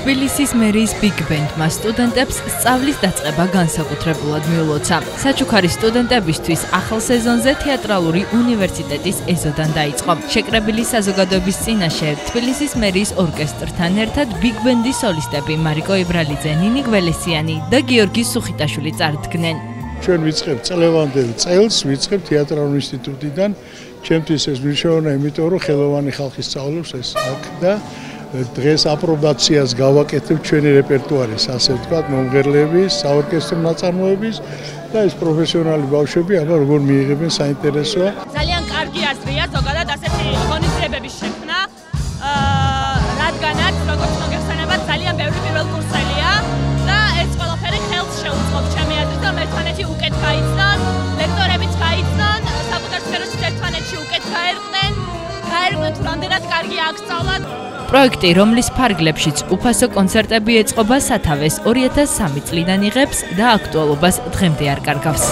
თბილისის მერიის Big Band-მა სტუდენტებს სწავლის დაწყება განსაკუთრებულად მიულოცა. საჩუქარის სტუდენტებისთვის ახალ სეზონზე თეატრალური უნივერსიტეტის ეზოდან დაიწყო. შეკრებილი საზოგადოების წინაშე თბილისის მერიის ორკესტრთან ერთად Big Band-ის სოლისტები მარიკო იბრალიძე, ნინი გველესიანი და გიორგი სუხიტაშვილი წარდგნენ. ჩვენ ვიწყებთ წლევანდელ წელს, ვიწყებთ თეატრალურ ინსტიტუტიდან. ჩემთვის ეს მნიშვნელოვანია, იმიტომ რომ ხელოვანი ხალხი სწავლობს ეს აქ და დღეს აპრობაციას გავაკეთებ ჩვენი რეპერტუარის, ასე ვთქვათ, მომღერლების, საორკესტრო ნაწარმოების და ეს პროფესიონალი ბავშვები აბა როგორ მიიღებენ საინტერესოა. ძალიან კარგი აზრია ზოგადად ასეთი ღონისძიებების შექმნა. აა რადგანაც როგორც მოგეხსენებათ, ძალიან ბევრი პირველ კურსელია და ეს ყველაფერი ხელს შეუწყობს ჩემი აზრით, რომ ერთმანეთი უკეთ გაიცნონ, ლექტორებიც გაიცნონ, საკუთარ სფეროში ერთმანეთში უკეთ გაერყვნენ თუ რამდენად კარგი აქ სწავლად. პროექტი, რომლის ფარგლებშიც უფასო კონცერტები ეწყობა სათავეს 2003 წლიდან იღებს და აქტუალობას დღემდე არ კარგავს.